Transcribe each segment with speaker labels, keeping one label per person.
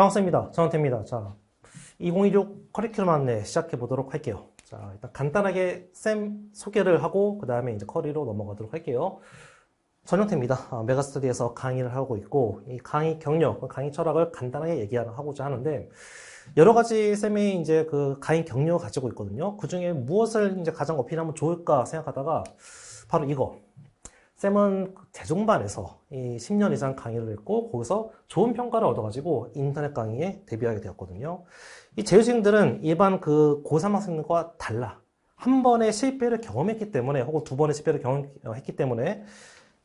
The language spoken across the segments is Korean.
Speaker 1: 반갑습니다. 전원태입니다. 자, 2016 커리큘럼 안내 시작해 보도록 할게요. 자, 일단 간단하게 쌤 소개를 하고 그 다음에 이제 커리로 넘어가도록 할게요. 전영태입니다. 아, 메가스터디에서 강의를 하고 있고 이 강의 경력, 강의 철학을 간단하게 얘기하고자 하는데 여러 가지 쌤이 이제 그 강의 경력을 가지고 있거든요. 그 중에 무엇을 이제 가장 어필하면 좋을까 생각하다가 바로 이거. 쌤은 재종반에서 이 10년 이상 강의를 했고 거기서 좋은 평가를 얻어가지고 인터넷 강의에 데뷔하게 되었거든요. 이 재유생들은 일반 그 고3 학생들과 달라. 한 번의 실패를 경험했기 때문에 혹은 두 번의 실패를 경험했기 때문에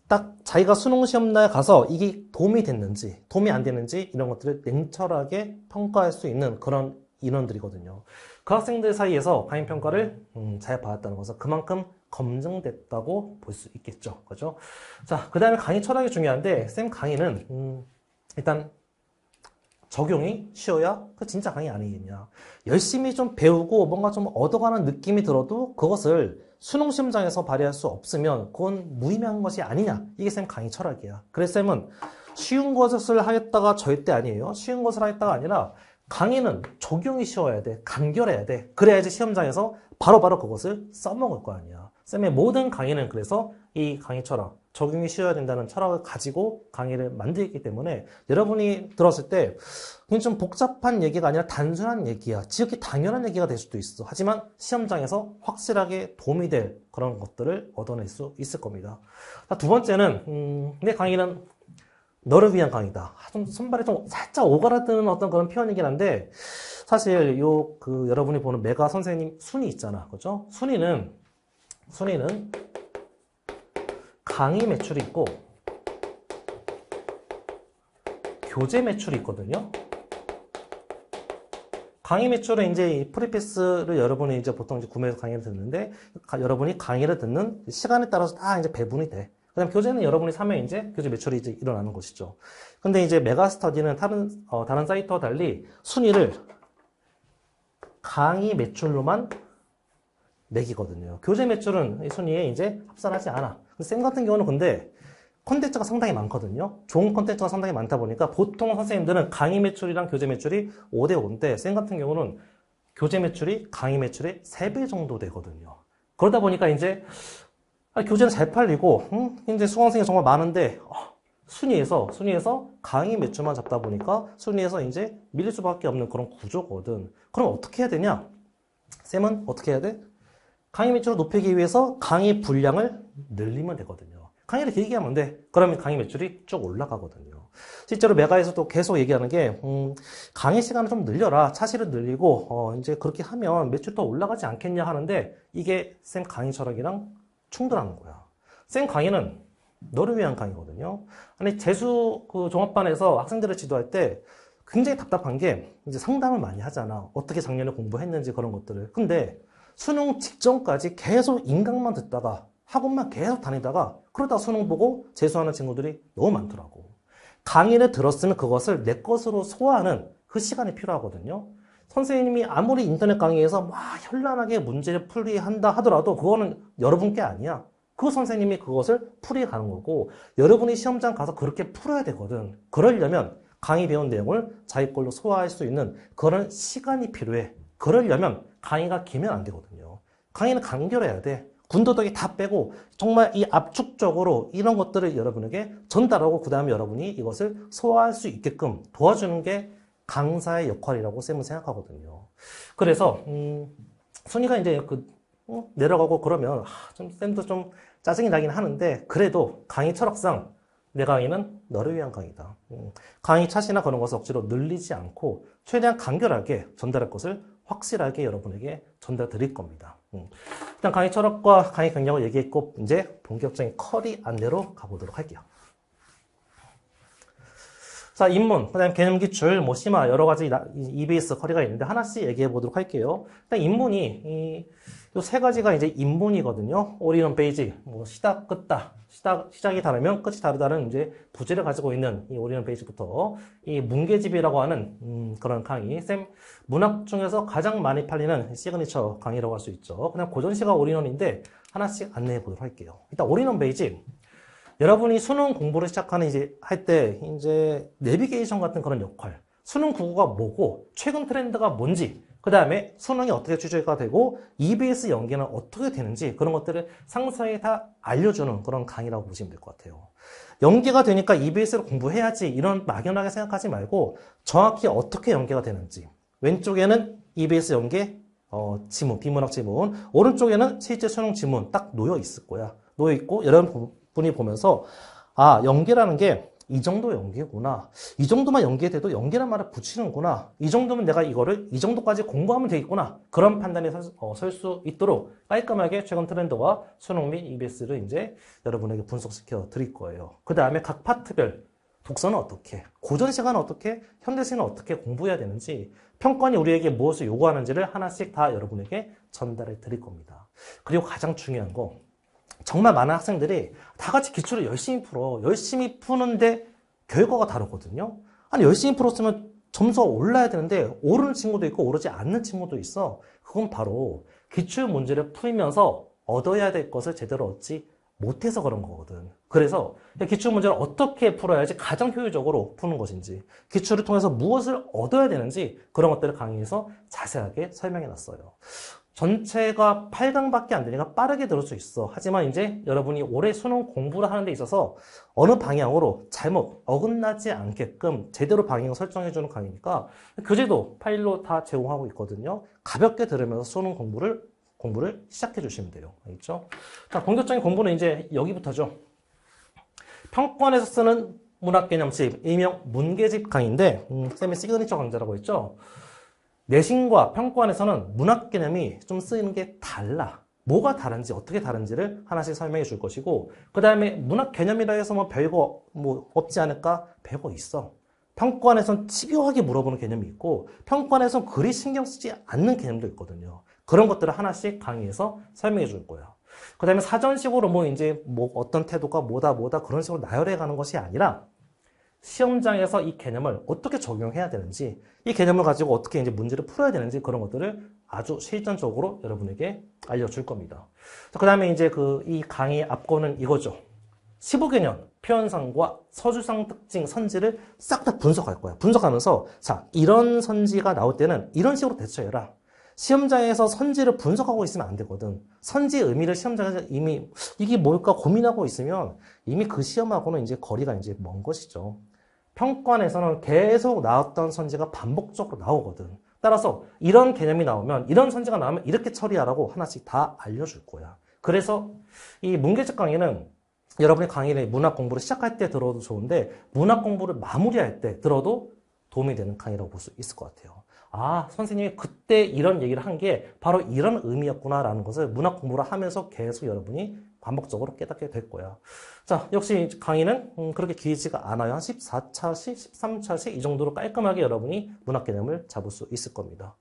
Speaker 1: 딱 자기가 수능 시험날 가서 이게 도움이 됐는지 도움이 안 되는지 이런 것들을 냉철하게 평가할 수 있는 그런 인원들이거든요. 그 학생들 사이에서 강의 평가를 음, 잘 받았다는 것은 그만큼 검증됐다고 볼 수 있겠죠. 그죠? 자, 그 다음에 강의 철학이 중요한데, 쌤 강의는, 음, 일단, 적용이 쉬워야 그 진짜 강의 아니겠냐. 열심히 좀 배우고 뭔가 좀 얻어가는 느낌이 들어도 그것을 수능 시험장에서 발휘할 수 없으면 그건 무의미한 것이 아니냐. 이게 쌤 강의 철학이야. 그래서 쌤은 쉬운 것을 하겠다가 절대 아니에요. 쉬운 것을 하겠다가 아니라 강의는 적용이 쉬워야 돼. 간결해야 돼. 그래야지 시험장에서 바로바로 바로 그것을 써먹을 거 아니야. 쌤의 모든 강의는 그래서 이 강의 철학, 적용이 쉬워야 된다는 철학을 가지고 강의를 만들기 때문에 여러분이 들었을 때 그냥 좀 복잡한 얘기가 아니라 단순한 얘기야. 지극히 당연한 얘기가 될 수도 있어. 하지만 시험장에서 확실하게 도움이 될 그런 것들을 얻어낼 수 있을 겁니다. 두 번째는 음, 내 강의는 너를 위한 강의다. 좀 손발이 좀 살짝 오그라드는 어떤 그런 표현이긴 한데 사실 요 그 여러분이 보는 메가 선생님 순위 있잖아. 그죠? 순위는 순위는 강의 매출이 있고 교재 매출이 있거든요. 강의 매출은 이제 free pass를 여러분이 이제 보통 이제 구매해서 강의를 듣는데 여러분이 강의를 듣는 시간에 따라서 다 이제 배분이 돼. 그다음 교재는 여러분이 사면 이제 교재 매출이 이제 일어나는 것이죠. 근데 이제 메가스터디는 다른 어, 다른 사이트와 달리 순위를 강의 매출로만 매기거든요. 교재 매출은 이 순위에 이제 합산하지 않아. 쌤 같은 경우는 근데 컨텐츠가 상당히 많거든요. 좋은 컨텐츠가 상당히 많다 보니까 보통 선생님들은 강의 매출이랑 교재 매출이 5대 5인데 쌤 같은 경우는 교재 매출이 강의 매출의 3배 정도 되거든요. 그러다 보니까 이제 아, 교재는 잘 팔리고 음, 이제 수강생이 정말 많은데 어, 순위에서 순위에서 강의 매출만 잡다 보니까 순위에서 이제 밀릴 수밖에 없는 그런 구조거든. 그럼 어떻게 해야 되냐? 쌤은 어떻게 해야 돼? 강의 매출을 높이기 위해서 강의 분량을 늘리면 되거든요. 강의를 길게 하면 돼. 그러면 강의 매출이 쭉 올라가거든요. 실제로 메가에서도 계속 얘기하는 게 음, 강의 시간을 좀 늘려라. 차실을 늘리고 어, 이제 그렇게 하면 매출 더 올라가지 않겠냐 하는데 이게 쌤 강의 철학이랑 충돌하는 거야. 쌤 강의는 너를 위한 강의거든요. 아니 재수 그 종합반에서 학생들을 지도할 때 굉장히 답답한 게 이제 상담을 많이 하잖아. 어떻게 작년에 공부했는지 그런 것들을. 근데 수능 직전까지 계속 인강만 듣다가 학원만 계속 다니다가 그러다 수능 보고 재수하는 친구들이 너무 많더라고. 강의를 들었으면 그것을 내 것으로 소화하는 그 시간이 필요하거든요. 선생님이 아무리 인터넷 강의에서 막 현란하게 문제를 풀이한다 하더라도 그거는 여러분께 아니야. 그 선생님이 그것을 풀이 가는 거고 여러분이 시험장 가서 그렇게 풀어야 되거든. 그러려면 강의 배운 내용을 자기 걸로 소화할 수 있는 그런 시간이 필요해. 그러려면 강의가 길면 안 되거든요. 강의는 간결해야 돼. 군더더기 다 빼고 정말 이 압축적으로 이런 것들을 여러분에게 전달하고 그 다음에 여러분이 이것을 소화할 수 있게끔 도와주는 게 강사의 역할이라고 쌤은 생각하거든요. 그래서 음, 순위가 이제 그 어, 내려가고 그러면 아, 좀 쌤도 좀 짜증이 나긴 하는데 그래도 강의 철학상 내 강의는 너를 위한 강의다. 음, 강의 차시나 그런 것을 억지로 늘리지 않고 최대한 간결하게 전달할 것을 확실하게 여러분에게 전달 드릴 겁니다. 음. 일단 강의 철학과 강의 경력을 얘기했고 이제 본격적인 커리 안내로 가보도록 할게요. 자, 입문, 그 다음에 개념 기출, 뭐, 심화, 여러 가지 EBS 커리가 있는데 하나씩 얘기해 보도록 할게요. 일단 입문이, 이, 세 가지가 이제 입문이거든요. all-in-one basic, 뭐, 시작, 끝다. 시작, 시작이 다르면 끝이 다르다는 이제 부제를 가지고 있는 이 all-in-one basic부터 이 문개집이라고 하는, 음, 그런 강의. 쌤, 문학 중에서 가장 많이 팔리는 시그니처 강의라고 할 수 있죠. 그냥 고전시가 all-in-one인데 하나씩 안내해 보도록 할게요. 일단 all-in-one basic. 여러분이 수능 공부를 시작하는 이제 할 때 이제 내비게이션 같은 그런 역할. 수능 국어가 뭐고 최근 트렌드가 뭔지 그 다음에 수능이 어떻게 출제가 되고 EBS 연계는 어떻게 되는지 그런 것들을 상세히 다 알려주는 그런 강의라고 보시면 될 것 같아요. 연계가 되니까 EBS를 공부해야지 이런 막연하게 생각하지 말고 정확히 어떻게 연계가 되는지 왼쪽에는 EBS 연계 어, 지문, 비문학 지문 오른쪽에는 실제 수능 지문 딱 놓여 있을 거야. 놓여 있고 여러분 이 보면서 아 연계라는 게 이 정도 연계구나. 이 정도만 연계돼도 연계란 말을 붙이는구나. 이 정도면 내가 이거를 이 정도까지 공부하면 되겠구나. 그런 판단이 설수 어, 있도록 깔끔하게 최근 트렌드와 수능 및 EBS를 이제 여러분에게 분석시켜 드릴 거예요. 그 다음에 각 파트별 독서는 어떻게, 고전 시간은 어떻게, 현대 시는 어떻게 공부해야 되는지, 평권이 우리에게 무엇을 요구하는지를 하나씩 다 여러분에게 전달해 드릴 겁니다. 그리고 가장 중요한 거, 정말 많은 학생들이 다 같이 기출을 열심히 풀어. 열심히 푸는데 결과가 다르거든요. 아니, 열심히 풀었으면 점수가 올라야 되는데 오르는 친구도 있고 오르지 않는 친구도 있어. 그건 바로 기출 문제를 풀면서 얻어야 될 것을 제대로 얻지 못해서 그런 거거든. 그래서 기출 문제를 어떻게 풀어야지 가장 효율적으로 푸는 것인지, 기출을 통해서 무엇을 얻어야 되는지 그런 것들을 강의에서 자세하게 설명해 놨어요. 전체가 8강밖에 안 되니까 빠르게 들을 수 있어. 하지만 이제 여러분이 올해 수능 공부를 하는 데 있어서 어느 방향으로 잘못 어긋나지 않게끔 제대로 방향을 설정해 주는 강의니까 교재도 파일로 다 제공하고 있거든요. 가볍게 들으면서 수능 공부를 공부를 시작해 주시면 돼요. 알겠죠? 자, 본격적인 공부는 이제 여기부터죠. 평가원에서 쓰는 문학 개념집, 일명 문개집 강의인데, 음, 쌤이 시그니처 강좌라고 했죠? 내신과 평가원에서는 문학 개념이 좀 쓰이는 게 달라. 뭐가 다른지 어떻게 다른지를 하나씩 설명해 줄 것이고 그 다음에 문학 개념이라 해서 뭐 별거 뭐 없지 않을까? 별거 있어. 평가원에선 집요하게 물어보는 개념이 있고 평가원에선 그리 신경 쓰지 않는 개념도 있거든요. 그런 것들을 하나씩 강의에서 설명해 줄 거예요. 그 다음에 사전식으로 뭐 이제 뭐 어떤 태도가 뭐다 뭐다 그런 식으로 나열해 가는 것이 아니라 시험장에서 이 개념을 어떻게 적용해야 되는지, 이 개념을 가지고 어떻게 이제 문제를 풀어야 되는지 그런 것들을 아주 실전적으로 여러분에게 알려줄 겁니다. 그 다음에 이제 그 이 강의 앞거는 이거죠. 15개년 표현상과 서술상 특징, 선지를 싹 다 분석할 거야. 분석하면서 자 이런 선지가 나올 때는 이런 식으로 대처해라. 시험장에서 선지를 분석하고 있으면 안 되거든. 선지의 의미를 시험장에서 이미 이게 뭘까 고민하고 있으면 이미 그 시험하고는 이제 거리가 이제 먼 것이죠. 평권에서는 계속 나왔던 선지가 반복적으로 나오거든. 따라서 이런 개념이 나오면 이런 선지가 나오면 이렇게 처리하라고 하나씩 다 알려줄 거야. 그래서 이 문계적 강의는 여러분이 강의를 문학 공부를 시작할 때 들어도 좋은데 문학 공부를 마무리할 때 들어도 도움이 되는 강의라고 볼 수 있을 것 같아요. 아, 선생님이 그때 이런 얘기를 한 게 바로 이런 의미였구나라는 것을 문학 공부를 하면서 계속 여러분이 반복적으로 깨닫게 될 거야. 자, 역시 강의는 음, 그렇게 길지가 않아요. 한 14차씩, 13차씩 이 정도로 깔끔하게 여러분이 문학 개념을 잡을 수 있을 겁니다.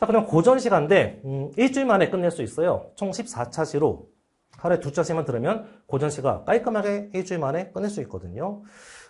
Speaker 1: 자, 그럼 고전 시간인데 음, 일주일 만에 끝낼 수 있어요. 총 14차시로 하루에 두 차씩만 들으면 고전 시가 깔끔하게 일주일 만에 끝낼 수 있거든요.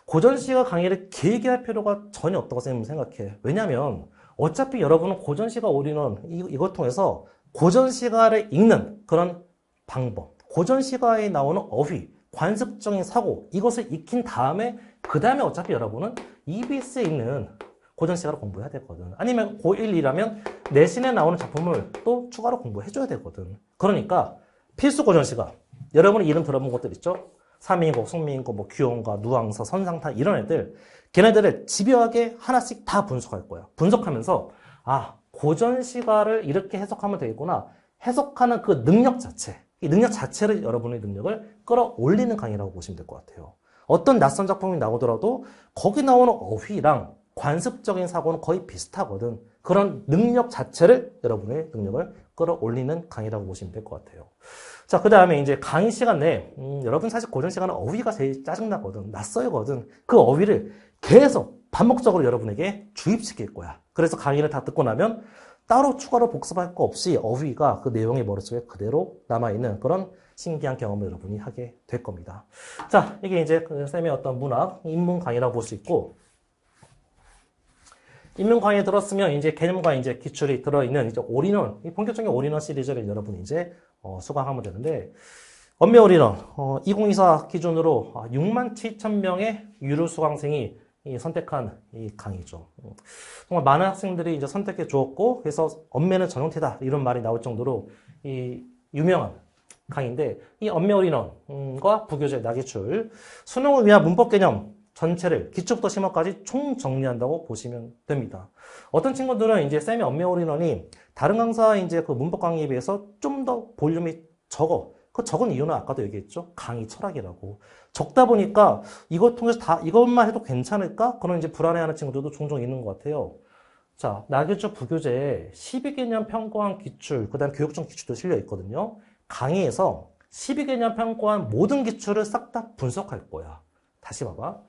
Speaker 1: 고전 시가 강의를 길게 할 필요가 전혀 없다고 생각해. 왜냐하면 어차피 여러분은 고전 시가 올리는 이것 통해서 고전 시가를 읽는 그런 방법, 고전 시가에 나오는 어휘, 관습적인 사고 이것을 익힌 다음에 그 다음에 어차피 여러분은 EBS에 있는 고전 시가를 공부해야 되거든. 아니면 고1이라면 내신에 나오는 작품을 또 추가로 공부해줘야 되거든. 그러니까 필수 고전 시가 여러분이 이름 들어본 것들 있죠? 삼인국, 송민국, 뭐 규원과 누앙서, 선상탄 이런 애들 걔네들을 집요하게 하나씩 다 분석할 거야. 분석하면서 아 고전 시가를 이렇게 해석하면 되겠구나. 해석하는 그 능력 자체 이 능력 자체를 여러분의 능력을 끌어올리는 강의라고 보시면 될 것 같아요. 어떤 낯선 작품이 나오더라도 거기 나오는 어휘랑 관습적인 사고는 거의 비슷하거든. 그런 능력 자체를 여러분의 능력을 끌어올리는 강의라고 보시면 될 것 같아요. 자, 그 다음에 이제 강의 시간 내에, 음, 여러분 사실 고전시가는 어휘가 제일 짜증나거든. 낯설거든. 그 어휘를 계속 반복적으로 여러분에게 주입시킬 거야. 그래서 강의를 다 듣고 나면 따로 추가로 복습할 거 없이 어휘가 그 내용의 머릿속에 그대로 남아있는 그런 신기한 경험을 여러분이 하게 될 겁니다. 자, 이게 이제 그 쌤의 어떤 문학, 입문 강의라고 볼 수 있고, 입문 강의에 들었으면 이제 개념과 이제 기출이 들어있는 이제 올인원, 이 본격적인 올인원 시리즈를 여러분이 이제 어, 수강하면 되는데, 올인원, 어, 2024 기준으로 6만 7천 명의 유료 수강생이 이 선택한 이 강의죠. 음. 정말 많은 학생들이 이제 선택해 주었고, 그래서 언매는 전형태다. 이런 말이 나올 정도로 이 유명한 강의인데, 이 언매 all-in-one과 부교재 나기출, 수능을 위한 문법 개념 전체를 기초부터 심화까지 총 정리한다고 보시면 됩니다. 어떤 친구들은 이제 쌤의 언매 all-in-one이 다른 강사 이제 그 문법 강의에 비해서 좀 더 볼륨이 적어. 그 적은 이유는 아까도 얘기했죠. 강의 철학이라고. 적다 보니까 이것 통해서 다 이것만 해도 괜찮을까? 그런 이제 불안해하는 친구들도 종종 있는 것 같아요. 자, 나교적 부교재에 12개년 평가한 기출, 그 다음 교육적 기출도 실려 있거든요. 강의에서 12개년 평가한 모든 기출을 싹 다 분석할 거야. 다시 봐봐.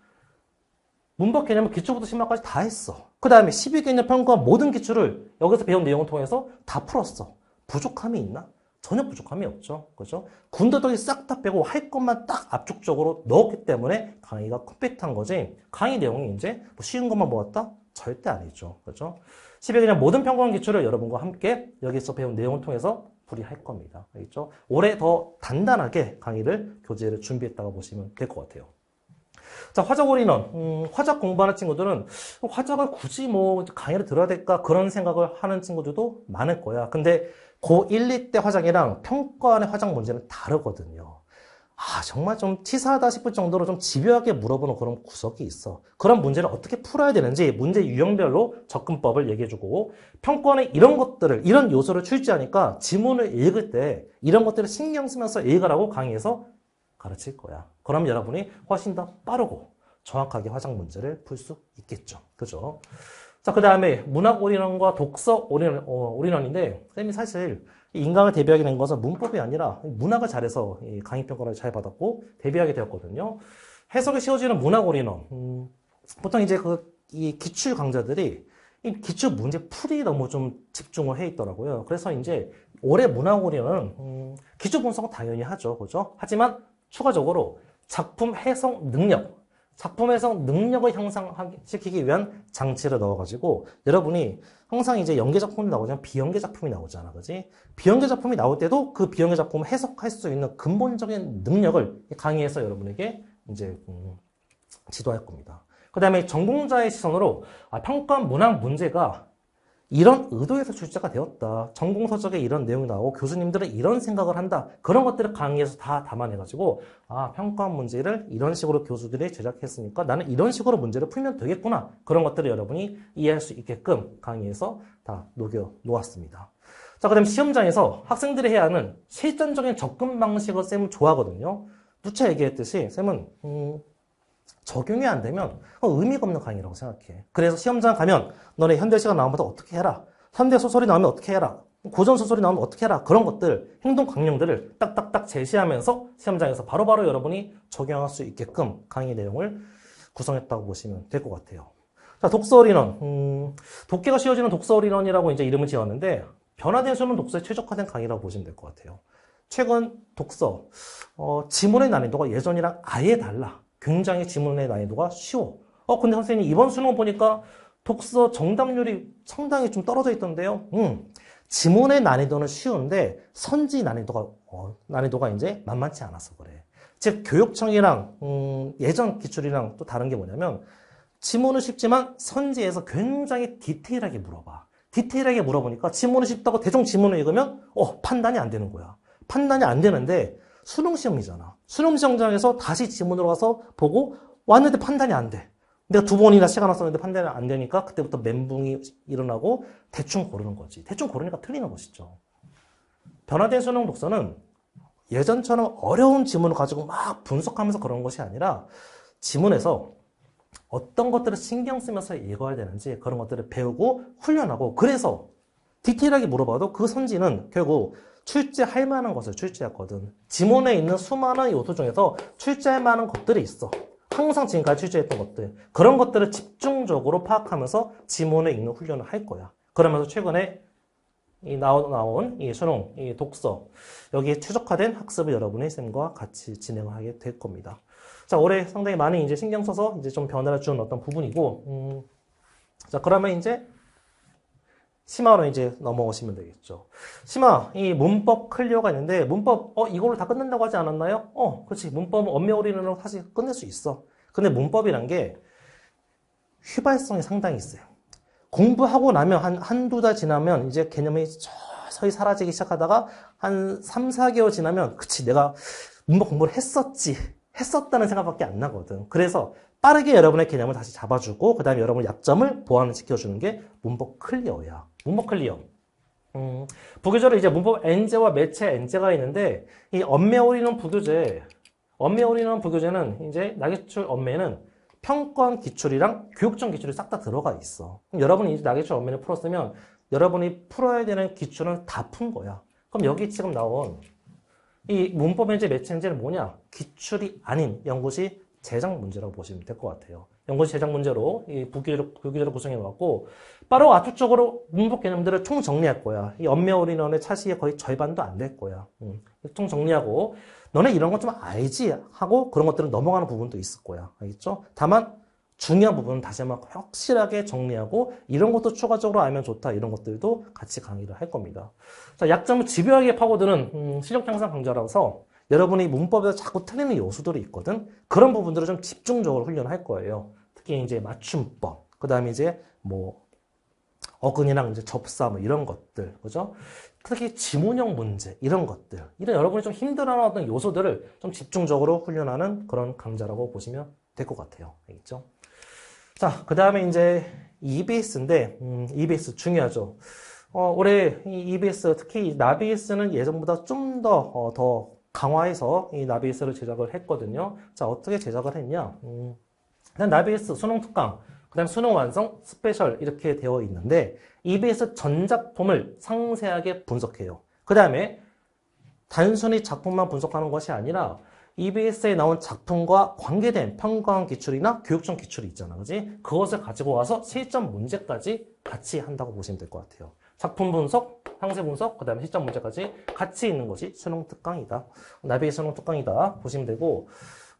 Speaker 1: 문법 개념은 기초부터 심화까지 다 했어. 그 다음에 12개년 평가한 모든 기출을 여기서 배운 내용을 통해서 다 풀었어. 부족함이 있나? 전혀 부족함이 없죠. 그죠? 군더더기 싹 다 빼고 할 것만 딱 압축적으로 넣었기 때문에 강의가 compact한 거지. 강의 내용이 이제 뭐 쉬운 것만 모았다? 절대 아니죠. 그죠? 12개년 모든 평가원 기출을 여러분과 함께 여기서 배운 내용을 통해서 풀이할 겁니다. 알겠죠? 올해 더 단단하게 강의를, 교재를 준비했다고 보시면 될 것 같아요. 자, 화작 올인원. 음, 화작 공부하는 친구들은 화작을 굳이 뭐 강의를 들어야 될까 그런 생각을 하는 친구들도 많을 거야. 근데 고1, 2때 화장이랑 평가원의 화장 문제는 다르거든요. 아, 정말 좀 치사하다 싶을 정도로 좀 집요하게 물어보는 그런 구석이 있어. 그런 문제를 어떻게 풀어야 되는지 문제 유형별로 접근법을 얘기해주고 평가원에 이런 것들을, 이런 요소를 출제하니까 지문을 읽을 때 이런 것들을 신경 쓰면서 읽으라고 강의에서 가르칠 거야. 그럼 여러분이 훨씬 더 빠르고 정확하게 화장 문제를 풀 수 있겠죠. 그죠? 자, 그 다음에 문학 all-in-one과 독서 올인원, 어, all-in-one인데, 쌤이 사실 인강을 데뷔하게 된 것은 문법이 아니라 문학을 잘해서 강의평가를 잘 받았고, 데뷔하게 되었거든요. 해석이 쉬워지는 문학 올인원. 음, 보통 이제 그, 이 기출 강좌들이 이 기출 문제 풀이 너무 좀 집중을 해 있더라고요. 그래서 이제 올해 문학 all-in-one은, 음, 기출 분석은 당연히 하죠. 그죠? 하지만 추가적으로 작품 해석 능력, 작품 해석 능력을 향상시키기 위한 장치를 넣어가지고 여러분이 항상 이제 연계 작품이 나오잖아 비연계 작품이 나오잖아 그지? 비연계 작품이 나올 때도 그 비연계 작품을 해석할 수 있는 근본적인 능력을 강의해서 여러분에게 이제 음, 지도할 겁니다. 그 다음에 전공자의 시선으로 아, 평가 문학 문제가 이런 의도에서 출제가 되었다. 전공서적에 이런 내용이 나오고 교수님들은 이런 생각을 한다. 그런 것들을 강의에서 다 담아내가지고 아 평가 문제를 이런 식으로 교수들이 제작했으니까 나는 이런 식으로 문제를 풀면 되겠구나. 그런 것들을 여러분이 이해할 수 있게끔 강의에서 다 녹여 놓았습니다. 자, 그 다음에 시험장에서 학생들이 해야 하는 실전적인 접근 방식을 쌤은 좋아하거든요. 누차 얘기했듯이 쌤은 음, 적용이 안 되면 의미가 없는 강의라고 생각해. 그래서 시험장 가면 너네 현대시가 나오면 어떻게 해라. 현대 소설이 나오면 어떻게 해라. 고전 소설이 나오면 어떻게 해라. 그런 것들, 행동 강령들을 딱딱딱 제시하면서 시험장에서 바로바로 바로 여러분이 적용할 수 있게끔 강의 내용을 구성했다고 보시면 될 것 같아요. 자, 독서리론. 음, 독해가 쉬워지는 독서리론이라고 이제 이름을 지었는데 변화된 수능 독서에 최적화된 강의라고 보시면 될 것 같아요. 최근 독서, 어, 지문의 난이도가 예전이랑 아예 달라. 굉장히 지문의 난이도가 쉬워. 어, 근데 선생님 이번 수능 보니까 독서 정답률이 상당히 좀 떨어져 있던데요. 음, 지문의 난이도는 쉬운데 선지 난이도가 어, 난이도가 이제 만만치 않아서 그래. 즉 교육청이랑 음, 예전 기출이랑 또 다른 게 뭐냐면 지문은 쉽지만 선지에서 굉장히 디테일하게 물어봐. 디테일하게 물어보니까 지문은 쉽다고 대충 지문을 읽으면 어 판단이 안 되는 거야. 판단이 안 되는데 수능 시험이잖아. 수능 시험장에서 다시 지문으로 가서 보고 왔는데 판단이 안 돼. 내가 두 번이나 시간을 썼는데 판단이 안 되니까 그때부터 멘붕이 일어나고 대충 고르는 거지. 대충 고르니까 틀리는 것이죠. 변화된 수능 독서는 예전처럼 어려운 지문을 가지고 막 분석하면서 그런 것이 아니라 지문에서 어떤 것들을 신경 쓰면서 읽어야 되는지 그런 것들을 배우고 훈련하고 그래서 디테일하게 물어봐도 그 선지는 결국 출제할 만한 것을 출제했거든. 지문에 있는 수많은 요소 중에서 출제할 만한 것들이 있어. 항상 지금까지 출제했던 것들. 그런 것들을 집중적으로 파악하면서 지문에 읽는 훈련을 할 거야. 그러면서 최근에 이 나온, 나온 이 수능, 이 독서, 여기에 최적화된 학습을 여러분의 쌤과 같이 진행을 하게 될 겁니다. 자, 올해 상당히 많이 이제 신경 써서 이제 좀 변화를 준 어떤 부분이고, 음, 자, 그러면 이제 심화로 이제 넘어오시면 되겠죠. 심화, 이 문법 clear가 있는데, 문법, 어, 이걸로 다 끝낸다고 하지 않았나요? 어, 그렇지. 문법은 언매 all-in-one으로 사실 끝낼 수 있어. 근데 문법이란 게, 휘발성이 상당히 있어요. 공부하고 나면 한, 한두 달 지나면 이제 개념이 서서히 사라지기 시작하다가 한 3, 4개월 지나면, 그치, 내가 문법 공부를 했었지. 했었다는 생각밖에 안 나거든. 그래서 빠르게 여러분의 개념을 다시 잡아주고, 그 다음에 여러분의 약점을 보완시켜주는 게 문법 clear야. 문법 clear. 음, 부교재로 이제 문법 N제와 매체 N제가 있는데, 이 엄매 올리는 부교재, 엄매 올리는 부교재는 이제 나기출 엄매는 평권 기출이랑 교육적 기출이 싹 다 들어가 있어. 그럼 여러분이 이제 나기출 엄매를 풀었으면 여러분이 풀어야 되는 기출은 다 푼 거야. 그럼 여기 지금 나온 이 문법 엔제 매체 엔제는 뭐냐? 기출이 아닌 연구시 제작 문제라고 보시면 될 것 같아요. 연구시 제작 문제로 이 부기를, 부기를 구성해갖고 바로 압축적으로 문법 개념들을 총 정리할 거야. 이 엄매올인원의 차시의 거의 절반도 안 될 거야. 음, 총 정리하고 너네 이런 것 좀 알지? 하고 그런 것들은 넘어가는 부분도 있을 거야. 알겠죠? 다만 중요한 부분은 다시 한번 확실하게 정리하고 이런 것도 추가적으로 알면 좋다 이런 것들도 같이 강의를 할 겁니다. 자, 약점을 집요하게 파고드는 음, 실력 향상 강좌라서 여러분이 문법에서 자꾸 틀리는 요소들이 있거든. 그런 부분들을 좀 집중적으로 훈련할 거예요. 특히 이제 맞춤법, 그 다음에 이제 뭐 어근이랑 이제 접사 뭐 이런 것들, 그죠? 특히 지문형 문제 이런 것들, 이런 여러분이 좀 힘들어하는 요소들을 좀 집중적으로 훈련하는 그런 강좌라고 보시면 될 것 같아요. 알겠죠? 자, 그 다음에 이제 EBS인데, 음, EBS 중요하죠. 어, 올해 이 EBS, 특히 나BS는 예전보다 좀 더, 어, 더 강화해서 이 나BS를 제작을 했거든요. 자, 어떻게 제작을 했냐? 음, 일단 나BS 수능 특강, 그 다음 수능 완성, special 이렇게 되어 있는데 EBS 전 작품을 상세하게 분석해요. 그 다음에 단순히 작품만 분석하는 것이 아니라 EBS에 나온 작품과 관계된 평가원 기출이나 교육청 기출이 있잖아. 그지? 그것을 가지고 와서 실전 문제까지 같이 한다고 보시면 될 것 같아요. 작품 분석, 상세 분석, 그 다음에 실전 문제까지 같이 있는 것이 수능 특강이다. 나비의 수능 특강이다. 보시면 되고,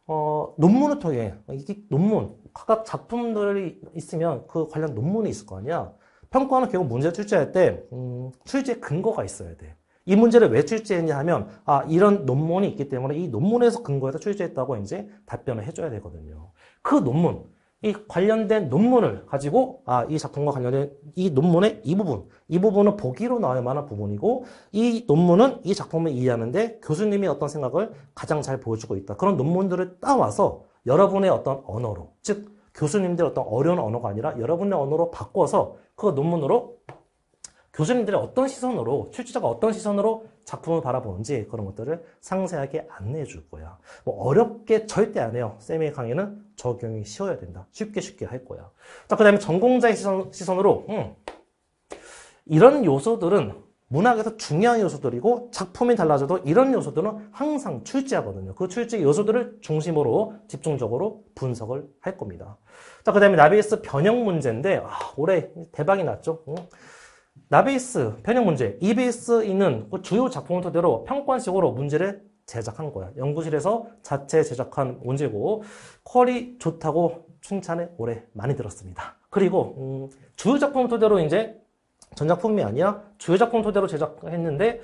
Speaker 1: 어, 논문을 통해, 이게 논문, 각각 작품들이 있으면 그 관련 논문이 있을 거 아니야. 평가원은 결국 문제 출제할 때, 음, 출제 근거가 있어야 돼. 이 문제를 왜 출제했냐 하면 아 이런 논문이 있기 때문에 이 논문에서 근거해서 출제했다고 이제 답변을 해줘야 되거든요. 그 논문, 이 관련된 논문을 가지고 아 이 작품과 관련된 이 논문의 이 부분, 이 부분은 보기로 나올 만한 부분이고 이 논문은 이 작품을 이해하는데 교수님이 어떤 생각을 가장 잘 보여주고 있다. 그런 논문들을 따와서 여러분의 어떤 언어로, 즉 교수님들 어떤 어려운 언어가 아니라 여러분의 언어로 바꿔서 그 논문으로 교수님들이 어떤 시선으로, 출제자가 어떤 시선으로 작품을 바라보는지 그런 것들을 상세하게 안내해 줄 거야. 뭐 어렵게 절대 안 해요. 쌤의 강의는 적용이 쉬워야 된다. 쉽게 쉽게 할 거야. 자, 그 다음에 전공자의 시선, 시선으로, 음, 이런 요소들은 문학에서 중요한 요소들이고 작품이 달라져도 이런 요소들은 항상 출제하거든요. 그 출제 요소들을 중심으로 집중적으로 분석을 할 겁니다. 자, 그 다음에 나비에스 변형 문제인데, 아, 올해 대박이 났죠. 응? 나베이스 편형 문제, EBS 있는 그 주요 작품을 토대로 평권식으로 문제를 제작한 거야. 연구실에서 자체 제작한 문제고 퀄이 좋다고 칭찬을 올해 많이 들었습니다. 그리고 음, 주요 작품 토대로 이제 전작품이 아니야 주요 작품 토대로 제작했는데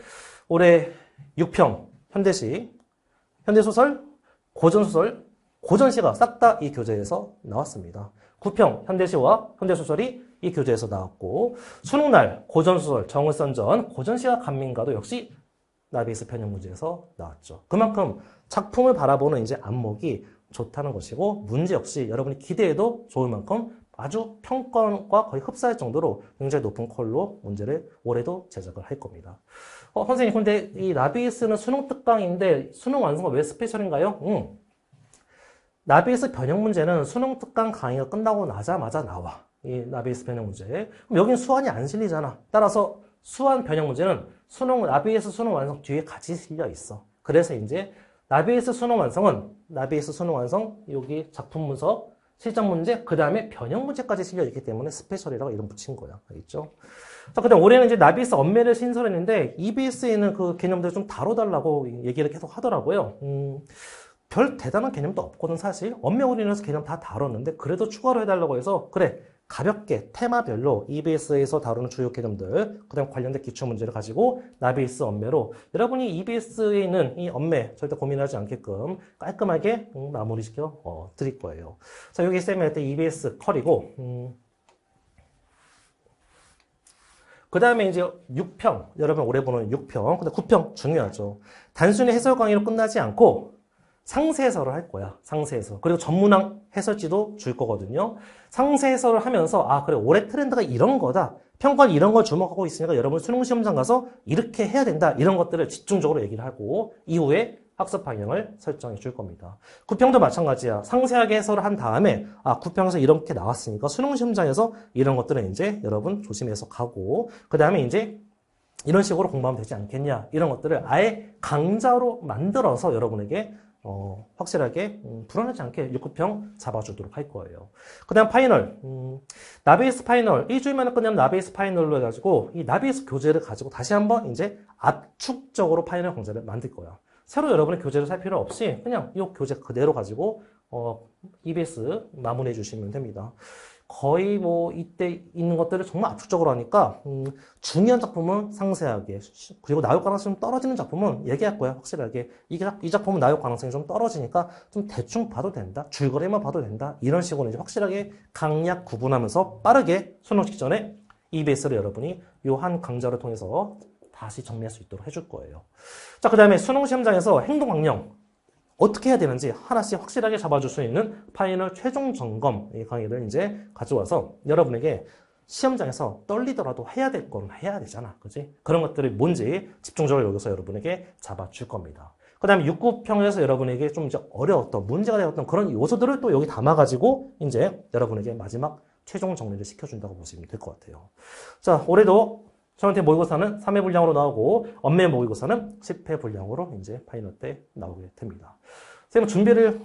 Speaker 1: 올해 6평 현대시, 현대소설, 고전소설, 고전시가 싹 다 이 교재에서 나왔습니다. 9평 현대시와 현대소설이 이 교재에서 나왔고 수능날 고전소설 정을선전 고전시와 간민가도 역시 나비스 편형 문제에서 나왔죠. 그만큼 작품을 바라보는 이제 안목이 좋다는 것이고 문제 역시 여러분이 기대해도 좋을 만큼 아주 평권과 거의 흡사할 정도로 굉장히 높은 퀄로 문제를 올해도 제작을 할 겁니다. 어, 선생님 근데 이 나BS는 수능 특강인데 수능 완성은 왜 special인가요? 응. 나BS 변형 문제는 수능 특강 강의가 끝나고 나자마자 나와. 이 나BS 변형 문제. 그럼 여기는 수완이 안 실리잖아. 따라서 수완 변형 문제는 수능, 나BS 수능 완성 뒤에 같이 실려 있어. 그래서 이제 나BS 수능 완성은 나BS 수능 완성, 여기 작품 분석, 실전 문제, 그 다음에 변형 문제까지 실려 있기 때문에 special이라고 이름 붙인 거야. 알겠죠? 자, 그 다음 올해는 이제 나비에스 엄매를 신설했는데 EBS에 있는 그 개념들을 좀 다뤄달라고 얘기를 계속 하더라고요. 음, 별 대단한 개념도 없거든, 사실. 엄매 올인해서 개념 다 다뤘는데, 그래도 추가로 해달라고 해서, 그래, 가볍게 테마별로 EBS에서 다루는 주요 개념들, 그다음 관련된 기초 문제를 가지고 나베이스 엄매로 여러분이 EBS에 있는 이 엄매 절대 고민하지 않게끔 깔끔하게 음, 마무리시켜 어, 드릴 거예요. 자, 여기 쌤이 할때 EBS 컬이고 음, 그 다음에 이제 6평, 여러분 올해 보는 6평, 근데 9평 중요하죠. 단순히 해설 강의로 끝나지 않고 상세 해설을 할 거야. 상세 해설. 그리고 전문항 해설지도 줄 거거든요. 상세 해설을 하면서 아 그래 올해 트렌드가 이런 거다. 평가는 이런 걸 주목하고 있으니까 여러분 수능 시험장 가서 이렇게 해야 된다. 이런 것들을 집중적으로 얘기를 하고 이후에 학습 방향을 설정해 줄 겁니다. 구평도 마찬가지야. 상세하게 해설을 한 다음에 아 구평에서 이렇게 나왔으니까 수능 시험장에서 이런 것들은 이제 여러분 조심해서 가고 그 다음에 이제 이런 식으로 공부하면 되지 않겠냐 이런 것들을 아예 강좌로 만들어서 여러분에게 어, 확실하게 음, 불안하지 않게 6, 9평 잡아주도록 할 거예요. 그 다음 final 음, 나BS final 일주일 만에 끝내면 나BS final로 해가지고 이 나BS 교재를 가지고 다시 한번 이제 압축적으로 final 강좌를 만들 거야. 새로 여러분의 교재를 살 필요 없이 그냥 이 교재 그대로 가지고 어, EBS 마무리해 주시면 됩니다. 거의 뭐 이때 있는 것들을 정말 압축적으로 하니까 음, 중요한 작품은 상세하게 그리고 나올 가능성이 좀 떨어지는 작품은 얘기할 거야 확실하게 이게 이 작품은 나올 가능성이 좀 떨어지니까 좀 대충 봐도 된다 줄거리만 봐도 된다 이런 식으로 이제 확실하게 강약 구분하면서 빠르게 수능 직전에 EBS를 여러분이 이한 강좌를 통해서 다시 정리할 수 있도록 해줄 거예요. 자, 그 다음에 수능 시험장에서 행동 강령 어떻게 해야 되는지 하나씩 확실하게 잡아줄 수 있는 파이널 최종 점검 이 강의를 이제 가져와서 여러분에게 시험장에서 떨리더라도 해야 될 거는 해야 되잖아. 그지? 그런 것들이 뭔지 집중적으로 여기서 여러분에게 잡아줄 겁니다. 그 다음에 6구평에서 여러분에게 좀 이제 어려웠던, 문제가 되었던 그런 요소들을 또 여기 담아가지고 이제 여러분에게 마지막 최종 정리를 시켜준다고 보시면 될 것 같아요. 자, 올해도 저한테 모의고사는 3회 분량으로 나오고 엄매 모의고사는 10회 분량으로 이제 파이널 때 나오게 됩니다. 쌤은 준비를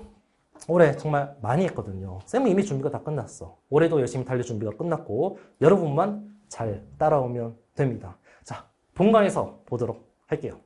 Speaker 1: 올해 정말 많이 했거든요. 쌤은 이미 준비가 다 끝났어. 올해도 열심히 달릴 준비가 끝났고 여러분만 잘 따라오면 됩니다. 자, 본강에서 보도록 할게요.